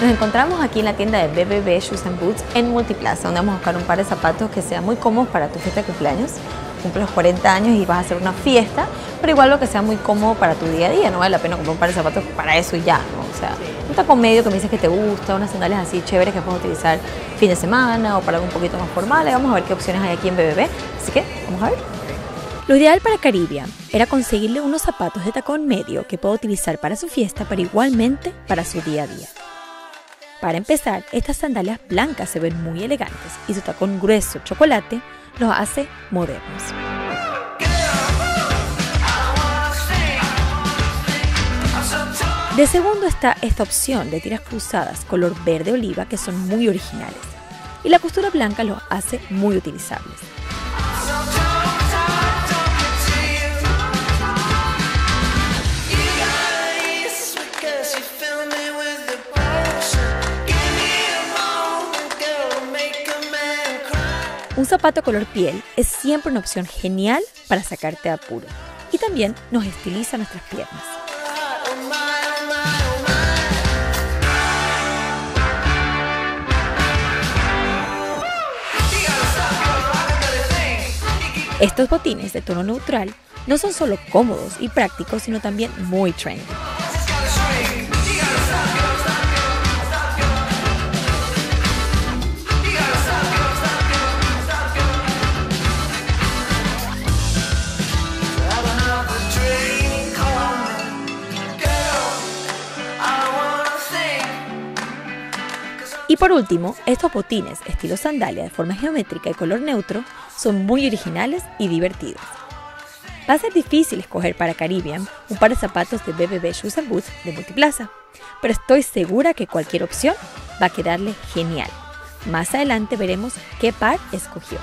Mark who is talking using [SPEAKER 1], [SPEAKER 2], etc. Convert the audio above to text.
[SPEAKER 1] Nos encontramos aquí en la tienda de BBB Shoes and Boots en Multiplaza, donde vamos a buscar un par de zapatos que sean muy cómodos para tu fiesta de cumpleaños. Cumples los 40 años y vas a hacer una fiesta, pero igual lo que sea muy cómodo para tu día a día. No vale la pena comprar un par de zapatos para eso y ya, ¿no? O sea, un tacón medio que me dices que te gusta, unas sandalias así chéveres que puedes utilizar fin de semana o para algo un poquito más formal. Y vamos a ver qué opciones hay aquí en BBB. Así que, vamos a ver. Lo ideal para Caribbean era conseguirle unos zapatos de tacón medio que pueda utilizar para su fiesta, pero igualmente para su día a día. Para empezar, estas sandalias blancas se ven muy elegantes y su tacón grueso chocolate los hace modernos. De segundo está esta opción de tiras cruzadas color verde oliva que son muy originales y la costura blanca los hace muy utilizables. Un zapato color piel es siempre una opción genial para sacarte de apuro y también nos estiliza nuestras piernas. Estos botines de tono neutral no son solo cómodos y prácticos, sino también muy trendy. Y por último, estos botines estilo sandalia de forma geométrica y color neutro son muy originales y divertidos. Va a ser difícil escoger para Caribbean un par de zapatos de BBB Shoes and Boots de Multiplaza, pero estoy segura que cualquier opción va a quedarle genial. Más adelante veremos qué par escogió.